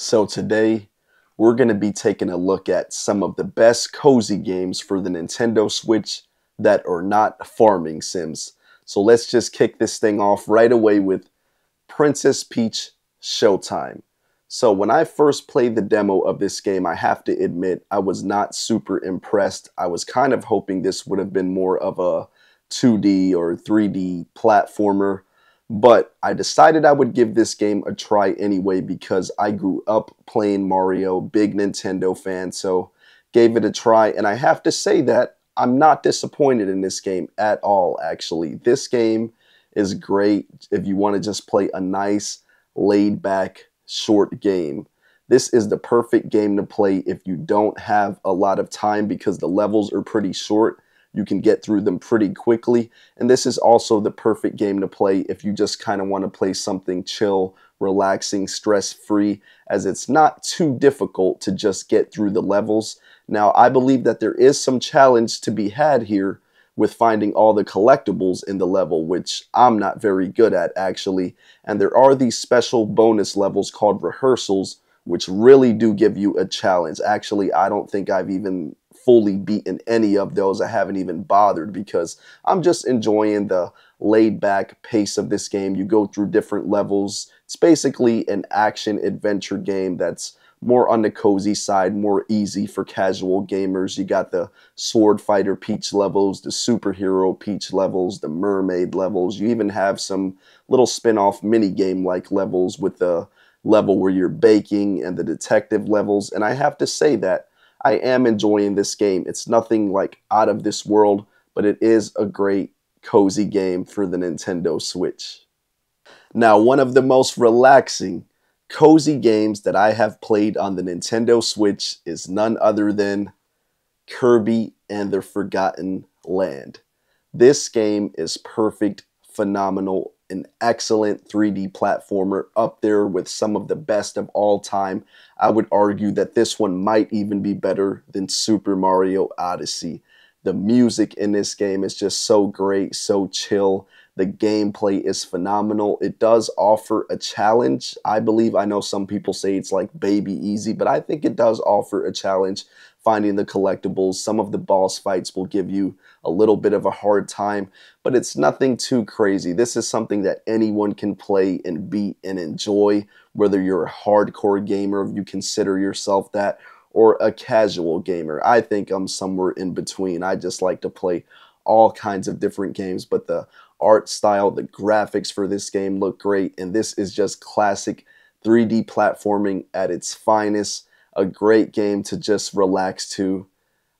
So today we're going to be taking a look at some of the best cozy games for the Nintendo Switch that are not farming sims. So let's just kick this thing off right away with Princess Peach Showtime. So when I first played the demo of this game, I have to admit I was not super impressed. I was kind of hoping this would have been more of a 2D or 3D platformer but I decided I would give this game a try anyway because I grew up playing Mario, big Nintendo fan, so gave it a try. And I have to say that I'm not disappointed in this game at all, actually. This game is great if you want to just play a nice, laid back, short game. This is the perfect game to play if you don't have a lot of time because the levels are pretty short you can get through them pretty quickly. And this is also the perfect game to play if you just kind of want to play something chill, relaxing, stress free, as it's not too difficult to just get through the levels. Now, I believe that there is some challenge to be had here with finding all the collectibles in the level, which I'm not very good at actually. And there are these special bonus levels called rehearsals, which really do give you a challenge. Actually, I don't think I've even fully beaten any of those. I haven't even bothered because I'm just enjoying the laid back pace of this game. You go through different levels. It's basically an action adventure game that's more on the cozy side, more easy for casual gamers. You got the Sword Fighter Peach levels, the Superhero Peach levels, the Mermaid levels. You even have some little spin off mini game like levels with the level where you're baking and the detective levels. And I have to say that I am enjoying this game. It's nothing like out of this world, but it is a great cozy game for the Nintendo Switch. Now, one of the most relaxing, cozy games that I have played on the Nintendo Switch is none other than Kirby and the Forgotten Land. This game is perfect, phenomenal, an excellent 3D platformer up there with some of the best of all time. I would argue that this one might even be better than Super Mario Odyssey. The music in this game is just so great, so chill. The gameplay is phenomenal. It does offer a challenge. I believe, I know some people say it's like baby easy, but I think it does offer a challenge finding the collectibles. Some of the boss fights will give you a little bit of a hard time, but it's nothing too crazy. This is something that anyone can play and beat and enjoy, whether you're a hardcore gamer, if you consider yourself that, or a casual gamer. I think I'm somewhere in between. I just like to play all kinds of different games, but the art style, the graphics for this game look great, and this is just classic 3D platforming at its finest a great game to just relax to.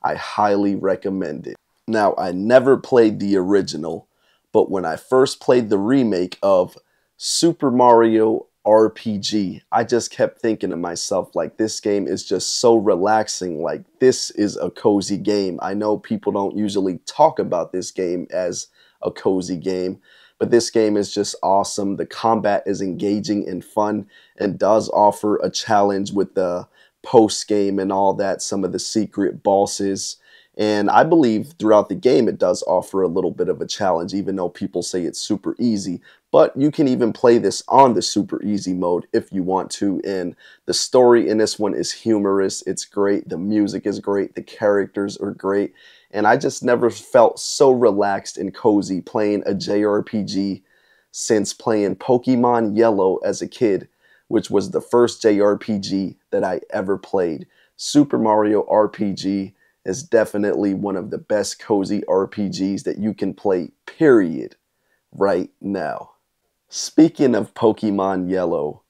I highly recommend it. Now, I never played the original, but when I first played the remake of Super Mario RPG, I just kept thinking to myself, like, this game is just so relaxing. Like, this is a cozy game. I know people don't usually talk about this game as a cozy game, but this game is just awesome. The combat is engaging and fun and does offer a challenge with the post game and all that, some of the secret bosses. And I believe throughout the game it does offer a little bit of a challenge, even though people say it's super easy. But you can even play this on the super easy mode if you want to. And the story in this one is humorous. It's great. The music is great. The characters are great. And I just never felt so relaxed and cozy playing a JRPG since playing Pokemon Yellow as a kid which was the first JRPG that I ever played. Super Mario RPG is definitely one of the best cozy RPGs that you can play, period, right now. Speaking of Pokemon Yellow,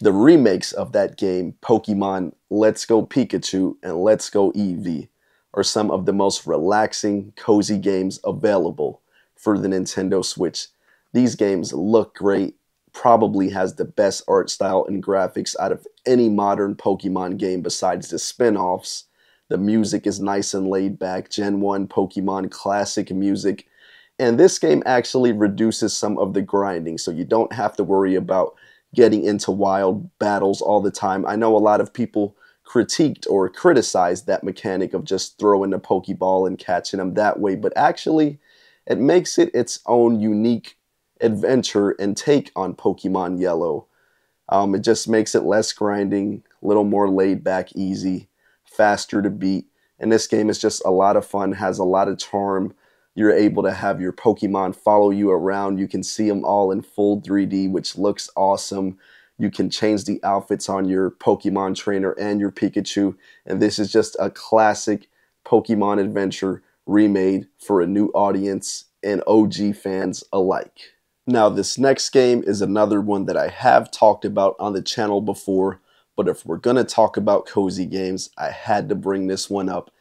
the remakes of that game, Pokemon Let's Go Pikachu and Let's Go Eevee, are some of the most relaxing, cozy games available for the Nintendo Switch. These games look great probably has the best art style and graphics out of any modern Pokemon game besides the spin-offs. The music is nice and laid back, Gen 1 Pokemon classic music. And this game actually reduces some of the grinding, so you don't have to worry about getting into wild battles all the time. I know a lot of people critiqued or criticized that mechanic of just throwing the Pokeball and catching them that way, but actually it makes it its own unique adventure and take on Pokemon Yellow. Um, it just makes it less grinding, a little more laid back, easy, faster to beat. And this game is just a lot of fun, has a lot of charm. You're able to have your Pokemon follow you around. You can see them all in full 3D, which looks awesome. You can change the outfits on your Pokemon trainer and your Pikachu. And this is just a classic Pokemon adventure remade for a new audience and OG fans alike. Now, this next game is another one that I have talked about on the channel before, but if we're going to talk about cozy games, I had to bring this one up.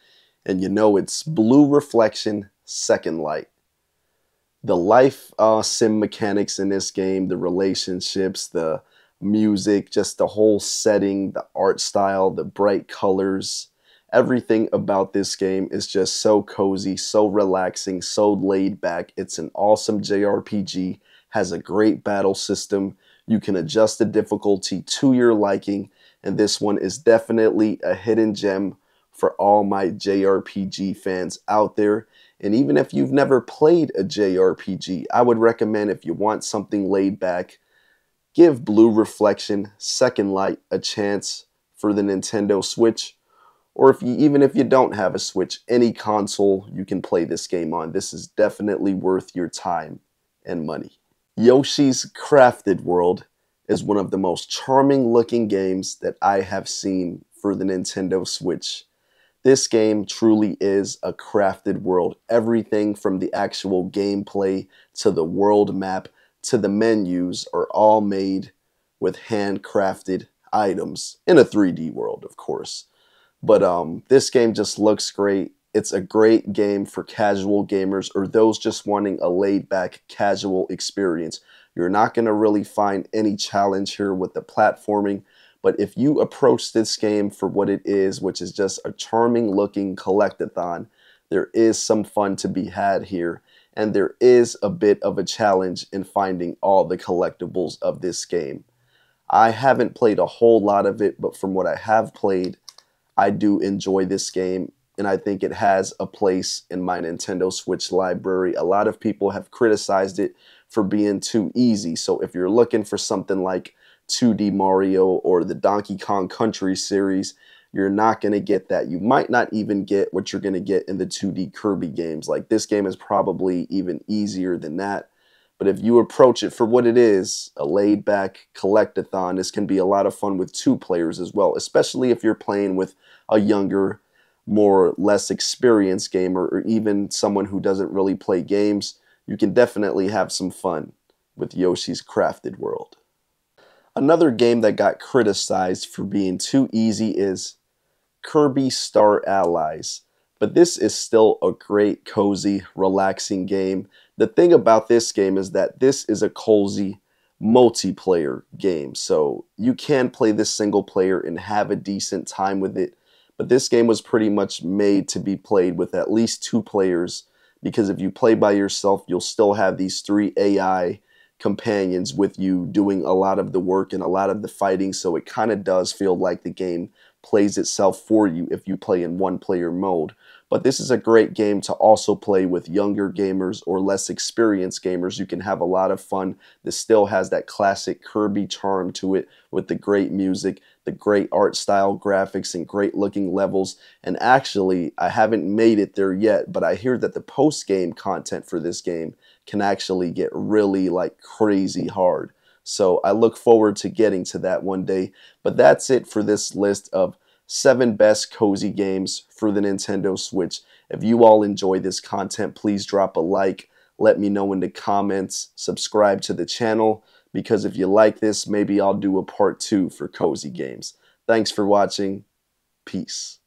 And you know, it's Blue Reflection Second Light. The life uh, sim mechanics in this game, the relationships, the music, just the whole setting, the art style, the bright colors, everything about this game is just so cozy, so relaxing, so laid back. It's an awesome JRPG has a great battle system. You can adjust the difficulty to your liking, and this one is definitely a hidden gem for all my JRPG fans out there. And even if you've never played a JRPG, I would recommend if you want something laid back, give Blue Reflection Second Light a chance for the Nintendo Switch. Or if you even if you don't have a Switch, any console you can play this game on. This is definitely worth your time and money. Yoshi's Crafted World is one of the most charming looking games that I have seen for the Nintendo Switch. This game truly is a crafted world. Everything from the actual gameplay to the world map to the menus are all made with handcrafted items in a 3D world, of course. But um, this game just looks great. It's a great game for casual gamers or those just wanting a laid back casual experience. You're not going to really find any challenge here with the platforming, but if you approach this game for what it is, which is just a charming looking collectathon, there is some fun to be had here. And there is a bit of a challenge in finding all the collectibles of this game. I haven't played a whole lot of it, but from what I have played, I do enjoy this game and I think it has a place in my Nintendo Switch library. A lot of people have criticized it for being too easy. So if you're looking for something like 2D Mario or the Donkey Kong Country series, you're not going to get that. You might not even get what you're going to get in the 2D Kirby games. Like this game is probably even easier than that. But if you approach it for what it is, a laid back collectathon, this can be a lot of fun with two players as well, especially if you're playing with a younger more less experienced gamer or even someone who doesn't really play games, you can definitely have some fun with Yoshi's Crafted World. Another game that got criticized for being too easy is Kirby Star Allies. But this is still a great, cozy, relaxing game. The thing about this game is that this is a cozy multiplayer game. So you can play this single player and have a decent time with it but this game was pretty much made to be played with at least two players because if you play by yourself, you'll still have these three AI companions with you doing a lot of the work and a lot of the fighting. So it kind of does feel like the game plays itself for you if you play in one player mode. But this is a great game to also play with younger gamers or less experienced gamers. You can have a lot of fun. This still has that classic Kirby charm to it with the great music, the great art style graphics, and great looking levels. And actually, I haven't made it there yet, but I hear that the post game content for this game can actually get really like crazy hard. So I look forward to getting to that one day. But that's it for this list of seven best cozy games for the Nintendo Switch. If you all enjoy this content, please drop a like. Let me know in the comments. Subscribe to the channel because if you like this, maybe I'll do a part two for cozy games. Thanks for watching. Peace.